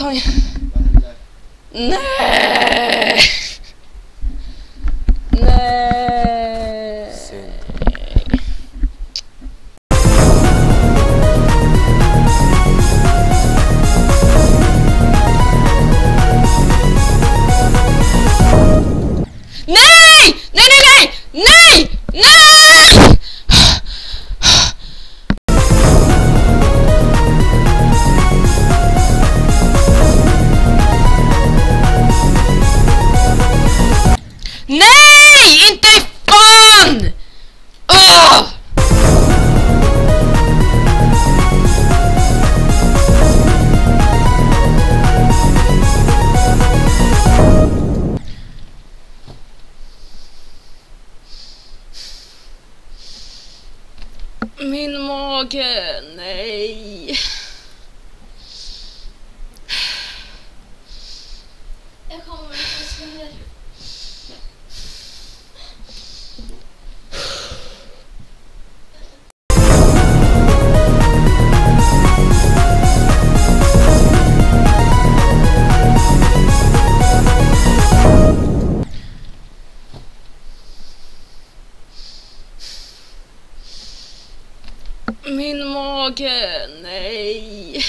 não Nee! Inte fan! Åh! Min mage, nej. Jag kommer inte, kostnader. jag, nej.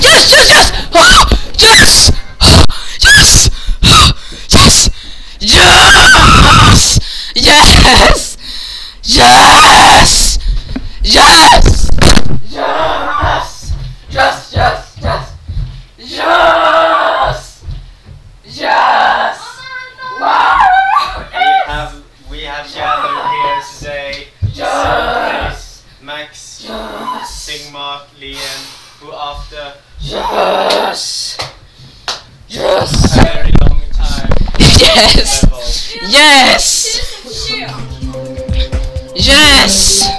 Yes! Yes, yes, yes! Oh, yes! Oh, yes! Oh, yes! Yes! Yes! Yes! Yes! Yes! Yes, yes, yes! Yes! Yes! We have we have gathered here today to celebrate Max, Sigmar, Liam, who after Yes! Yes! very long time Yes! level Yes! Yes!